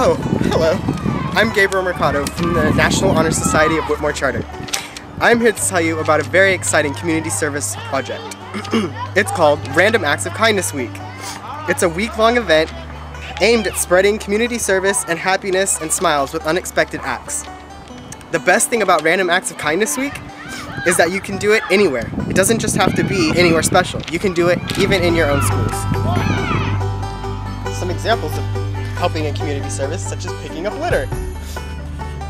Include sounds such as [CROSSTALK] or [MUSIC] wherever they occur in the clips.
Oh, I'm Gabriel Mercado from the National Honor Society of Whitmore Charter. I'm here to tell you about a very exciting community service project. [CLEARS THROAT] it's called Random Acts of Kindness Week. It's a week-long event aimed at spreading community service and happiness and smiles with unexpected acts. The best thing about Random Acts of Kindness Week is that you can do it anywhere. It doesn't just have to be anywhere special. You can do it even in your own schools. Some examples of helping in community service, such as picking up litter.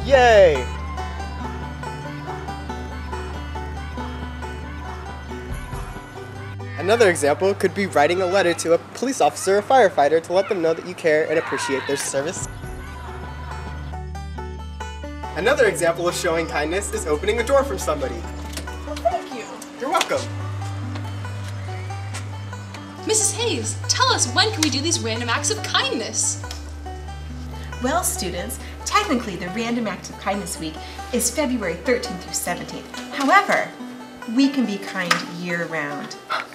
Yay! Another example could be writing a letter to a police officer or firefighter to let them know that you care and appreciate their service. Another example of showing kindness is opening a door for somebody. Well, thank you. You're welcome. Mrs. Hayes, tell us when can we do these random acts of kindness? Well, students, technically the Random Act of Kindness Week is February 13th through 17th. However, we can be kind year round. [GASPS] [GASPS]